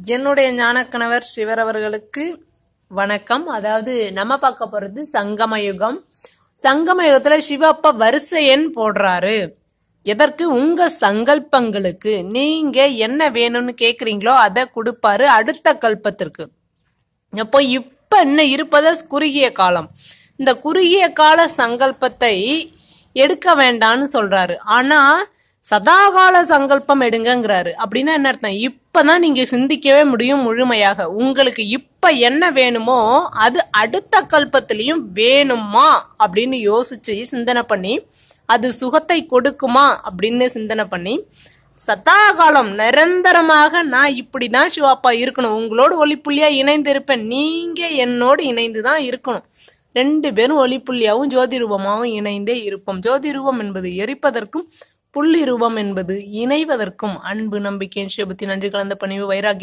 என்னுடைய ஞானக்கணவர் சிவர் அவர்களுக்கு வணக்கம். அதாவது நம்ம பார்க்க போறது சங்கம யுகம். சங்கம யுகத்துல சிவ வரிசை எண் போடுறாரு. எதற்கு? உங்க சங்கல்பங்களுக்கு. நீங்க என்ன வேணும்னு கேக்குறீங்களோ அதை கொடுப்பாரு அடுத்த கல்பத்திற்கு. அப்போ இப்ப என்ன இருப்பத? குறுகிய காலம். இந்த குறுகிய கால சங்கல்பத்தை எடுக்க வேண்டாம்னு சொல்றாரு. ஆனா சதாகால சங்கல்பம் எடுங்கங்கிறாரு. அப்படின்னா என்ன அர்த்தம்? இப்பதான் நீங்க சிந்திக்கவே முடியும் முழுமையாக. உங்களுக்கு இப்ப என்ன வேணுமோ அது அடுத்த கல்பத்திலையும் வேணுமா? அப்படின்னு யோசிச்சு சிந்தனை பண்ணி அது சுகத்தை கொடுக்குமா? அப்படின்னு சிந்தனை பண்ணி சதாகாலம் நிரந்தரமாக நான் இப்படிதான் சிவாப்பா இருக்கணும். உங்களோட ஒளிப்புள்ளியா இணைந்து இருப்பேன் நீங்க என்னோடு இணைந்து தான் இருக்கணும். ரெண்டு பேரும் ஒளிப்புள்ளியாவும் ஜோதி ரூபமாகவும் இணைந்தே இருப்போம். ஜோதி ரூபம் என்பது எரிப்பதற்கும் புள்ளிரூபம் என்பது இணைவதற்கும் அன்பு நம்பிக்கை சிவபுத்தி நன்றி கலந்த பணிவு வைராகியம்